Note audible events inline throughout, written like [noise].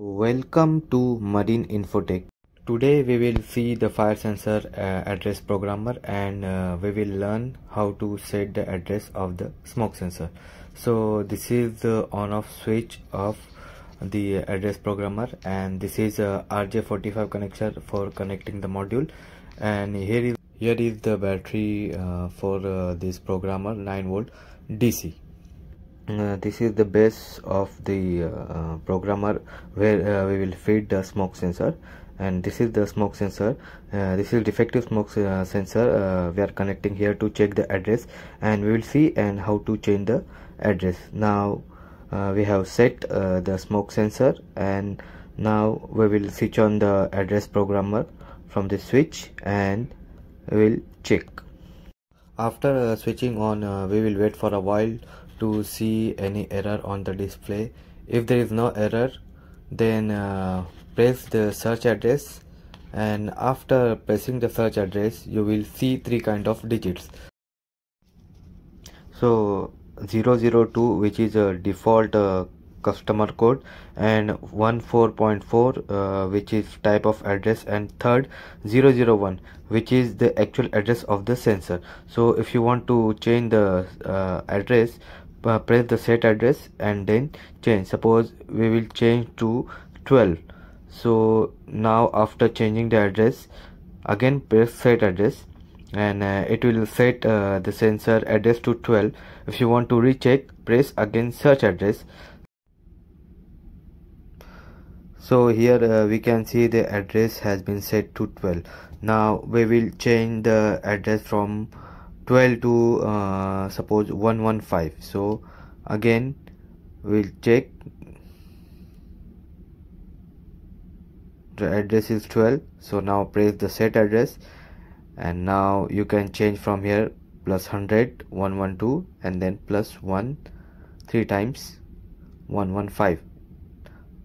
Welcome to Marine Infotech. Today we will see the fire sensor uh, address programmer and uh, we will learn how to set the address of the smoke sensor. So this is the on off switch of the address programmer and this is a RJ45 connector for connecting the module and here is here is the battery uh, for uh, this programmer 9 volt DC uh, this is the base of the uh, programmer where uh, we will feed the smoke sensor. And this is the smoke sensor. Uh, this is defective smoke uh, sensor. Uh, we are connecting here to check the address. And we will see and how to change the address. Now we have set the smoke sensor. And now we will switch on the address programmer from the switch and we will check. After switching on we will wait for a while to see any error on the display. If there is no error then uh, press the search address and after pressing the search address you will see three kind of digits. So 002 which is a default uh, customer code and 14.4 uh, which is type of address and third 001 which is the actual address of the sensor. So if you want to change the uh, address press the set address and then change. Suppose we will change to 12 so now after changing the address again press set address and uh, it will set uh, the sensor address to 12 if you want to recheck press again search address. So here uh, we can see the address has been set to 12 now we will change the address from 12 to uh, suppose 115 so again we'll check. The address is 12 so now press the set address. And now you can change from here plus 100 112 and then plus 1 three times 115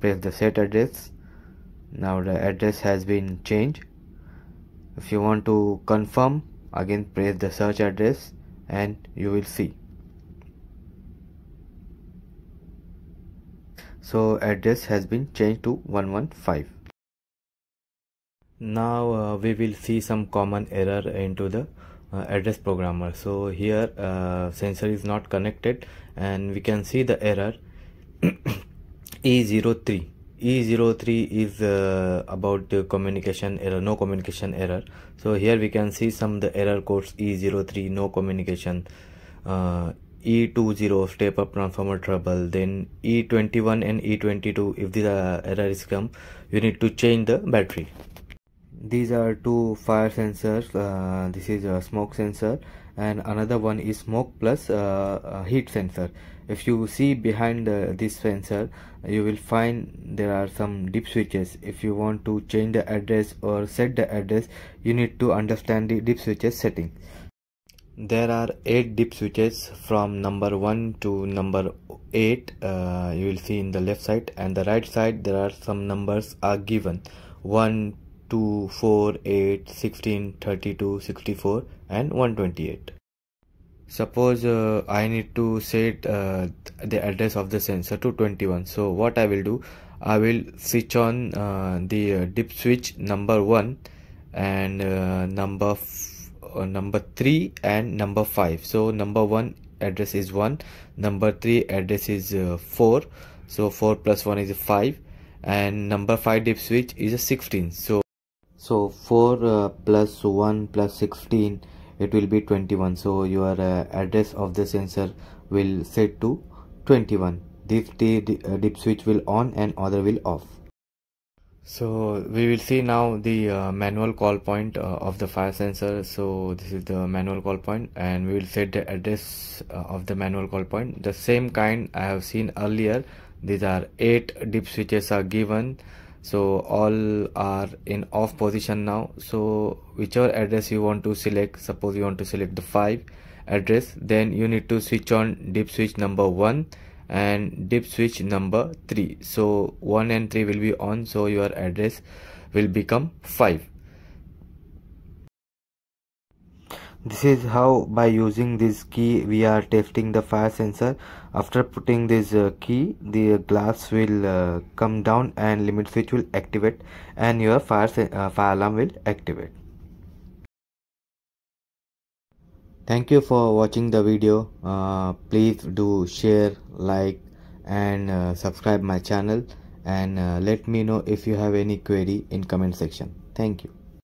press the set address. Now the address has been changed. If you want to confirm again press the search address and you will see. So address has been changed to 115 now uh, we will see some common error into the uh, address programmer. So here uh, sensor is not connected and we can see the error. [coughs] E03 E03 is uh, about the communication error, no communication error. So here we can see some the error codes E03, no communication, uh, E20 step up transformer trouble, then E21 and E22 if the uh, error is come, you need to change the battery. These are two fire sensors, uh, this is a smoke sensor and another one is smoke plus uh, heat sensor. If you see behind the, this sensor you will find there are some dip switches. If you want to change the address or set the address you need to understand the dip switches setting. There are 8 dip switches from number 1 to number 8 uh, you will see in the left side. And the right side there are some numbers are given. 1 2 4 8 16 32 64 and 128 suppose uh, I need to set uh, the address of the sensor to 21 so what I will do I will switch on uh, the uh, dip switch number 1 and uh, number uh, number 3 and number 5 so number 1 address is 1 number 3 address is 4 so 4 plus 1 is 5 and number 5 dip switch is a 16 so so 4 plus 1 plus 16 it will be 21 so your uh, address of the sensor will set to 21 this uh, dip switch will on and other will off. So we will see now the uh, manual call point uh, of the fire sensor. So this is the manual call point and we will set the address uh, of the manual call point. The same kind i have seen earlier. These are eight dip switches are given so all are in off position now. So whichever address you want to select suppose you want to select the 5 address then you need to switch on dip switch number 1 and dip switch number 3 so 1 and 3 will be on. So your address will become 5 this is how by using this key we are testing the fire sensor. After putting this uh, key the glass will uh, come down and limit switch will activate and your fire uh, fire alarm will activate. Thank you for watching the video. Uh, please do share like and uh, subscribe my channel. And uh, let me know if you have any query in comment section. Thank you